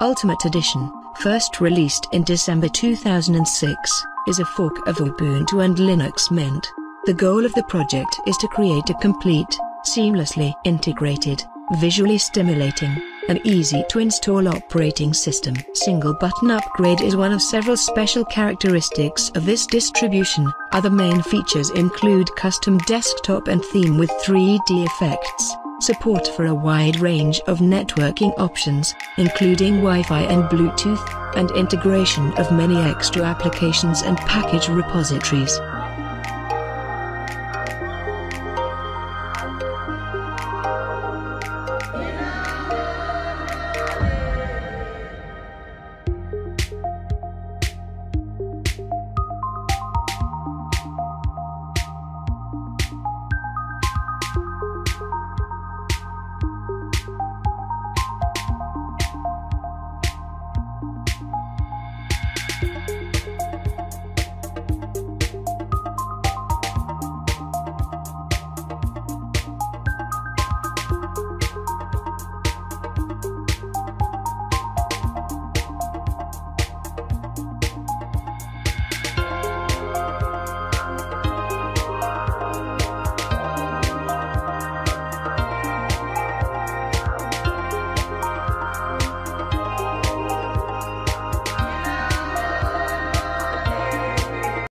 Ultimate Edition, first released in December 2006, is a fork of Ubuntu and Linux Mint. The goal of the project is to create a complete, seamlessly integrated, visually stimulating, and easy to install operating system. Single button upgrade is one of several special characteristics of this distribution. Other main features include custom desktop and theme with 3D effects, Support for a wide range of networking options, including Wi-Fi and Bluetooth, and integration of many extra applications and package repositories. Yeah.